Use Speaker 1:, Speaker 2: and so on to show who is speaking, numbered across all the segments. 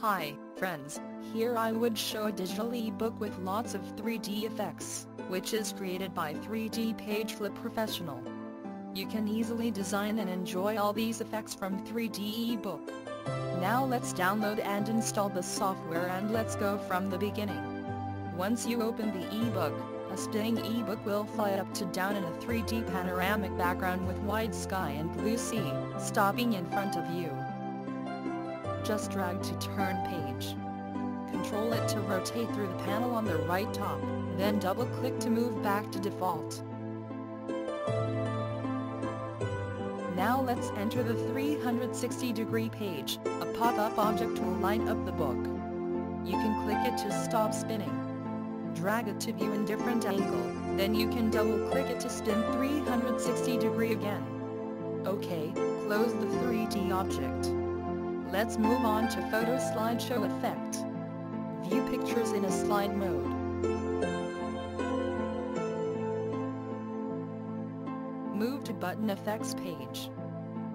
Speaker 1: Hi, friends, here I would show a digital ebook with lots of 3D effects, which is created by 3D Page Flip Professional. You can easily design and enjoy all these effects from 3D ebook. Now let's download and install the software and let's go from the beginning. Once you open the ebook, a spinning ebook will fly up to down in a 3D panoramic background with wide sky and blue sea, stopping in front of you. Just drag to turn page. Control it to rotate through the panel on the right top, then double-click to move back to default. Now let's enter the 360 degree page, a pop-up object will light up the book. You can click it to stop spinning. Drag it to view in different angle, then you can double-click it to spin 360 degree again. OK, close the 3D object. Let's move on to photo slideshow effect. View pictures in a slide mode. Move to button effects page.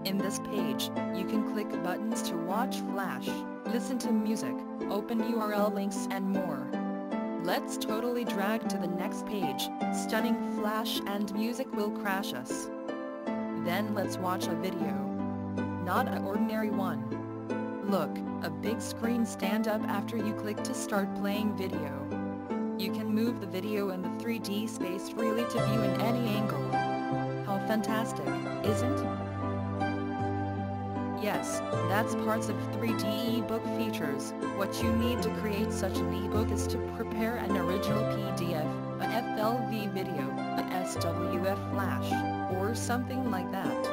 Speaker 1: In this page, you can click buttons to watch flash, listen to music, open URL links and more. Let's totally drag to the next page, stunning flash and music will crash us. Then let's watch a video. Not a ordinary one. Look, a big screen stand up after you click to start playing video. You can move the video in the 3D space freely to view in any angle. How fantastic, isn't? Yes, that's parts of 3D ebook features. What you need to create such an ebook is to prepare an original PDF, a FLV video, a SWF flash, or something like that.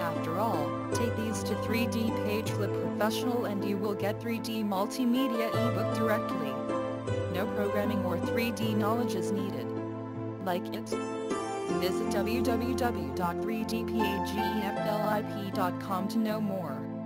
Speaker 1: After all, take these to 3D Page Flip Professional and you will get 3D multimedia ebook directly. No programming or 3D knowledge is needed. Like it? Visit www.3dpageflip.com to know more.